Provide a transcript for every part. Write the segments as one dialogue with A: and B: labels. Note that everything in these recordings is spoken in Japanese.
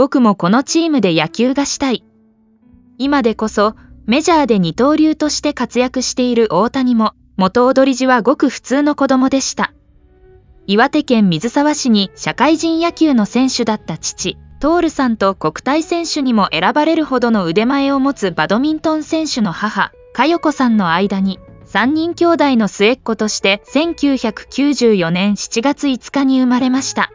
A: 僕もこのチームで野球がしたい。今でこそメジャーで二刀流として活躍している大谷も元踊り地はごく普通の子供でした。岩手県水沢市に社会人野球の選手だった父、トールさんと国体選手にも選ばれるほどの腕前を持つバドミントン選手の母、佳代子さんの間に、3人兄弟の末っ子として1994年7月5日に生まれました。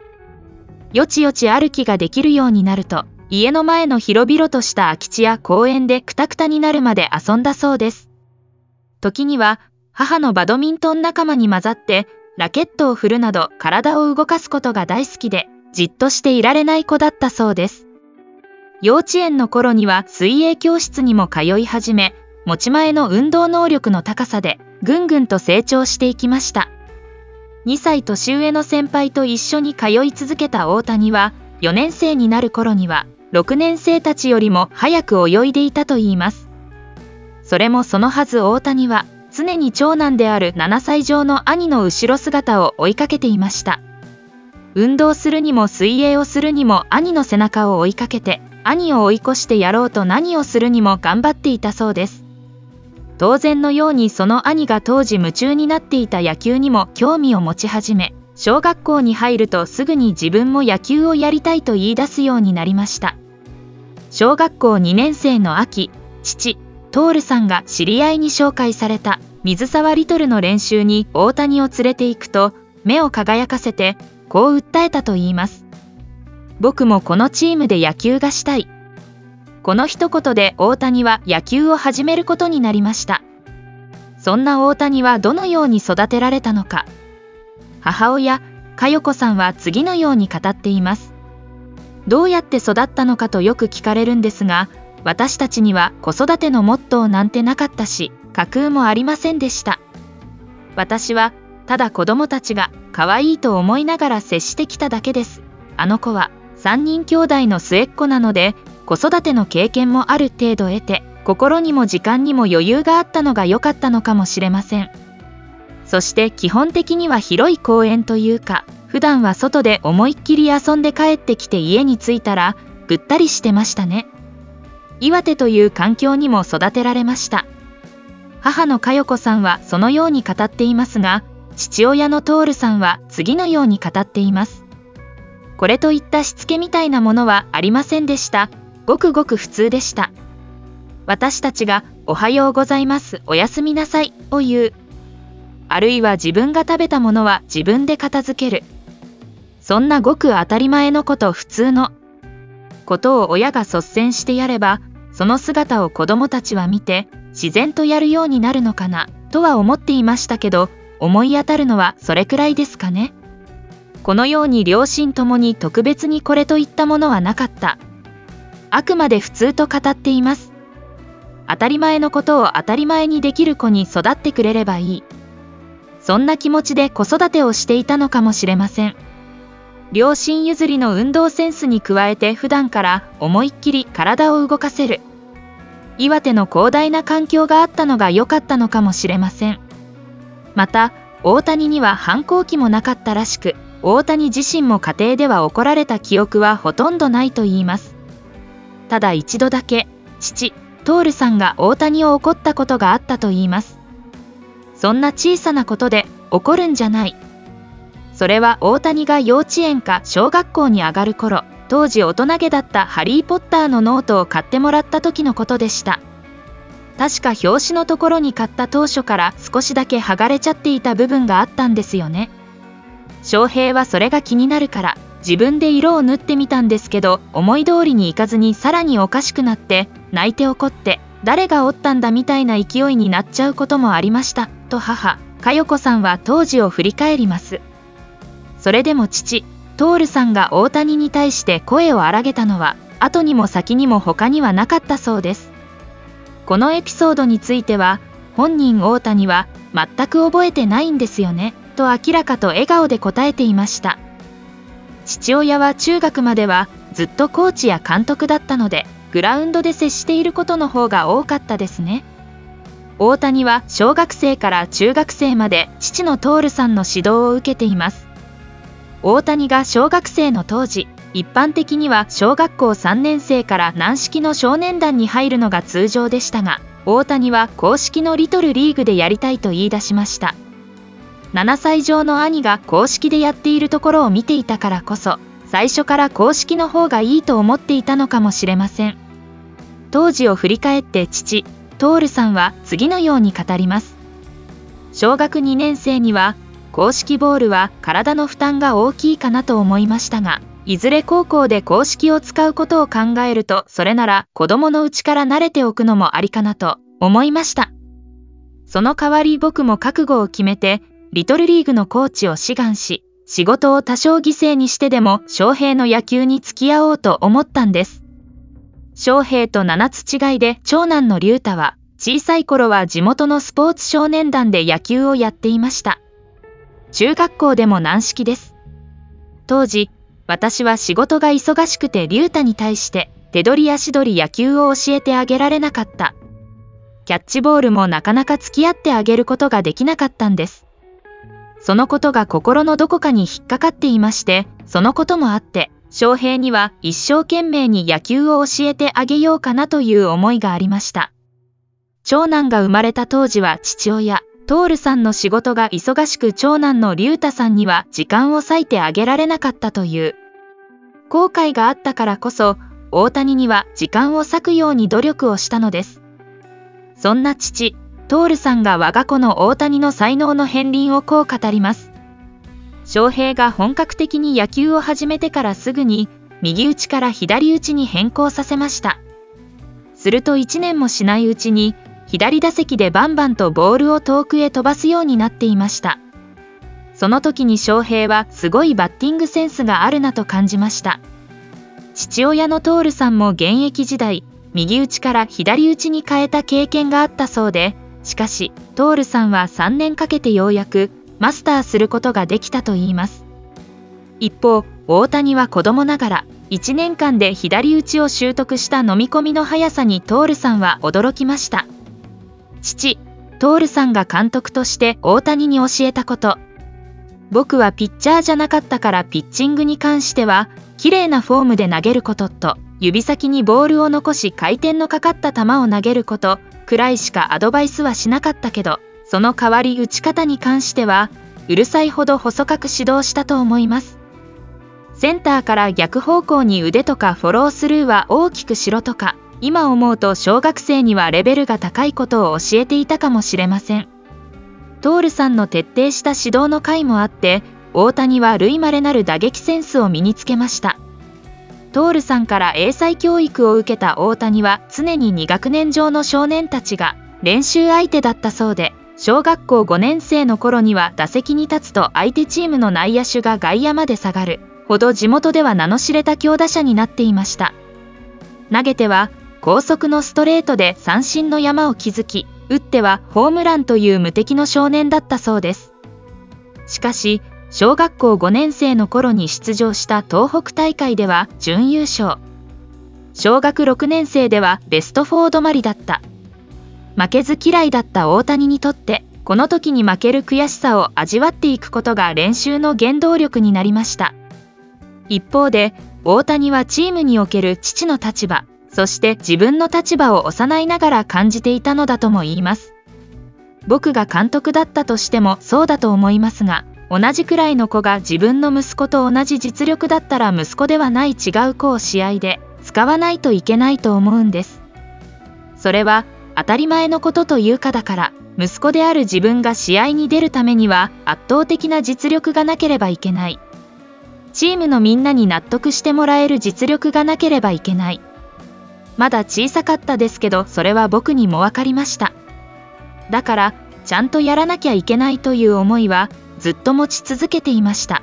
A: よちよち歩きができるようになると、家の前の広々とした空き地や公園でくたくたになるまで遊んだそうです。時には、母のバドミントン仲間に混ざって、ラケットを振るなど体を動かすことが大好きで、じっとしていられない子だったそうです。幼稚園の頃には水泳教室にも通い始め、持ち前の運動能力の高さでぐんぐんと成長していきました。2歳年上の先輩と一緒に通い続けた大谷は、4年生になる頃には、6年生たちよりも早く泳いでいたといいます。それもそのはず大谷は、常に長男である7歳上の兄の後ろ姿を追いかけていました運動するにも水泳をするにも兄の背中を追いかけて兄を追い越してやろうと何をするにも頑張っていたそうです当然のようにその兄が当時夢中になっていた野球にも興味を持ち始め小学校に入るとすぐに自分も野球をやりたいと言い出すようになりました。小学校2年生の秋父トールさんが知り合いに紹介された水沢リトルの練習に大谷を連れて行くと目を輝かせてこう訴えたと言います。僕もこのチームで野球がしたい。この一言で大谷は野球を始めることになりました。そんな大谷はどのように育てられたのか。母親佳代子さんは次のように語っています。どうやって育ったのかとよく聞かれるんですが私たちには子育てのモットーなんてなかったし架空もありませんでした。私はただ子供たちが可愛いと思いながら接してきただけです。あの子は3人兄弟の末っ子なので子育ての経験もある程度得て心にも時間にも余裕があったのが良かったのかもしれません。そして基本的には広い公園というか普段は外で思いっきり遊んで帰ってきて家に着いたらぐったりしてましたね。岩手という環境にも育てられました。母の佳代子さんはそのように語っていますが父親の徹さんは次のように語っています。これといったしつけみたいなものはありませんでした。ごくごく普通でした。私たちが「おはようございますおやすみなさい」を言う。あるいは自分が食べたものは自分で片付ける。そんなごく当たり前のこと普通の。ことを親が率先してやればその姿を子どもたちは見て自然とやるようになるのかなとは思っていましたけど思い当たるのはそれくらいですかね。このように両親ともに特別にこれといったものはなかった。あくまで普通と語っています。当たり前のことを当たり前にできる子に育ってくれればいい。そんな気持ちで子育てをしていたのかもしれません。両親譲りの運動センスに加えて普段から思いっきり体を動かせる。岩手の広大な環境があったのが良かったのかもしれません。また大谷には反抗期もなかったらしく大谷自身も家庭では怒られた記憶はほとんどないと言います。ただ一度だけ父トールさんが大谷を怒ったことがあったと言います。そんな小さなことで怒るんじゃない。それは大谷が幼稚園か小学校に上がる頃当時大人気だったハリー・ポッターのノートを買ってもらった時のことでした。確か表紙のところに買った当初から少しだけ剥がれちゃっていた部分があったんですよね。翔平はそれが気になるから自分で色を塗ってみたんですけど思い通りにいかずにさらにおかしくなって泣いて怒って誰が折ったんだみたいな勢いになっちゃうこともありましたと母佳代子さんは当時を振り返ります。それでも父トールさんが大谷に対して声を荒げたのは後にも先にも他にはなかったそうです。このエピソードについては本人大谷は全く覚えてないんですよねと明らかと笑顔で答えていました。父親は中学まではずっとコーチや監督だったのでグラウンドで接していることの方が多かったですね。大谷は小学生から中学生まで父のトールさんの指導を受けています。大谷が小学生の当時一般的には小学校3年生から軟式の少年団に入るのが通常でしたが大谷は公式のリトルリーグでやりたいと言い出しました。7歳上の兄が公式でやっているところを見ていたからこそ最初から公式の方がいいと思っていたのかもしれません。当時を振り返って父トールさんは次のように語ります。小学2年生には公式ボールは体の負担が大きいかなと思いましたがいずれ高校で公式を使うことを考えるとそれなら子供のうちから慣れておくのもありかなと思いました。その代わり僕も覚悟を決めてリトルリーグのコーチを志願し仕事を多少犠牲にしてでも翔平の野球に付き合おうと思ったんです翔平と7つ違いで長男の龍太は小さい頃は地元のスポーツ少年団で野球をやっていました。中学校でも軟式です。当時、私は仕事が忙しくて龍太に対して手取り足取り野球を教えてあげられなかった。キャッチボールもなかなか付き合ってあげることができなかったんです。そのことが心のどこかに引っかかっていまして、そのこともあって、翔平には一生懸命に野球を教えてあげようかなという思いがありました。長男が生まれた当時は父親、トールさんの仕事が忙しく長男の龍太さんには時間を割いてあげられなかったという。後悔があったからこそ、大谷には時間を割くように努力をしたのです。そんな父、トールさんが我が子の大谷の才能の片鱗をこう語ります。翔平が本格的に野球を始めてからすぐに右打ちから左打ちに変更させました。すると1年もしないうちに左打席でバンバンとボールを遠くへ飛ばすようになっていました。その時に翔平はすごいバッティングセンスがあるなと感じました。父親のトールさんも現役時代右打ちから左打ちに変えた経験があったそうでしかしトールさんは3年かけてようやくマスターすることができたといいます。一方大谷は子供ながら1年間で左打ちを習得した飲み込みの速さにトールさんは驚きました。父トールさんが監督として大谷に教えたこと。僕はピッチャーじゃなかったからピッチングに関しては綺麗なフォームで投げることと。指先にボールを残し回転のかかった球を投げることくらいしかアドバイスはしなかったけどその代わり打ち方に関しては、うるさいほど細かく指導したと思います。センターから逆方向に腕とかフォロースルーは大きくしろとか、今思うと小学生にはレベルが高いことを教えていたかもしれません。トールさんの徹底した指導の回もあって、大谷は類まれなる打撃センスを身につけました。トールさんから英才教育を受けた大谷は常に2学年上の少年たちが練習相手だったそうで、小学校5年生の頃には打席に立つと相手チームの内野手が外野まで下がる。ほど地元では名の知れた強打者になっていました。投げては高速のストレートで三振の山を築き打ってはホームランという無敵の少年だったそうです。しかし小学校5年生の頃に出場した東北大会では準優勝。小学6年生ではベスト4止まりだった。負けず嫌いだった大谷にとってこの時に負ける悔しさを味わっていくことが練習の原動力になりました。一方で大谷はチームにおける父の立場そして自分の立場を幼いながら感じていたのだとも言います。僕が監督だったとしてもそうだと思いますが同じくらいの子が自分の息子と同じ実力だったら息子ではない違う子を試合で使わないといけないと思うんです。それは当たり前のことというかだから息子である自分が試合に出るためには圧倒的な実力がなければいけない。チームのみんなに納得してもらえる実力がなければいけない。まだ小さかったですけどそれは僕にも分かりました。だからちゃんとやらなきゃいけないという思いはずっと持ち続けていました。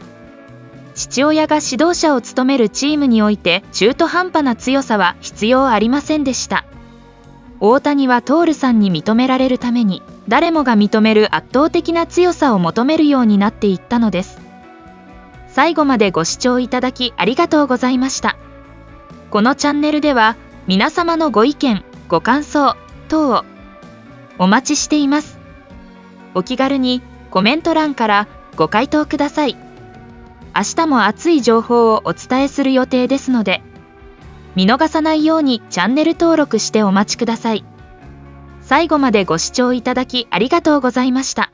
A: 父親が指導者を務めるチームにおいて中途半端な強さは必要ありませんでした。大谷はトールさんに認められるために誰もが認める圧倒的な強さを求めるようになっていったのです。最後までご視聴いただきありがとうございました。このチャンネルでは皆様のご意見ご感想等をお待ちしています。お気軽にコメント欄からご回答ください明日も熱い情報をお伝えする予定ですので、見逃さないようにチャンネル登録してお待ちください。最後までご視聴いただきありがとうございました。